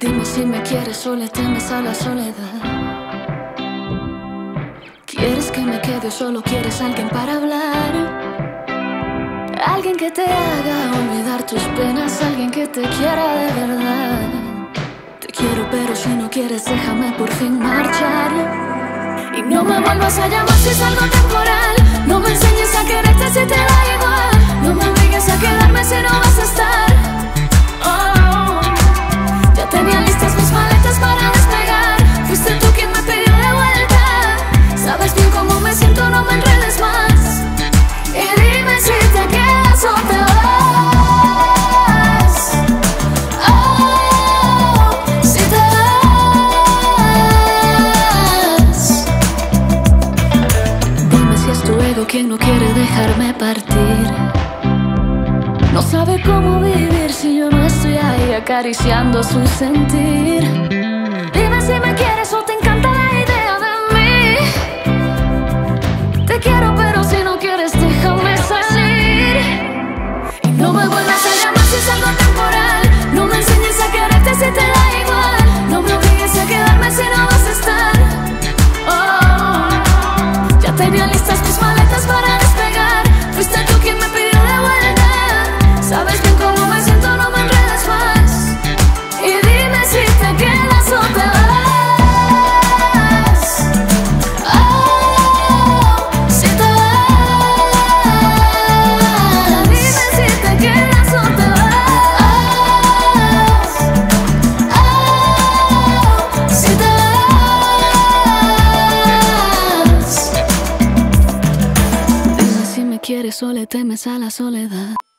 Dime si me quieres o le temes a la soledad. ¿Quieres que me quede solo quieres alguien para hablar? Alguien que te haga olvidar tus penas, alguien que te quiera de verdad. Te quiero, pero si no quieres, déjame por fin marchar. Y no me vuelvas a llamar si es algo temporal. Ego quien no quiere dejarme partir. No sabe cómo vivir si yo no estoy ahí acariciando su sentir. Dime si me quieres vas. Dime si me quieres o le temes a la soledad.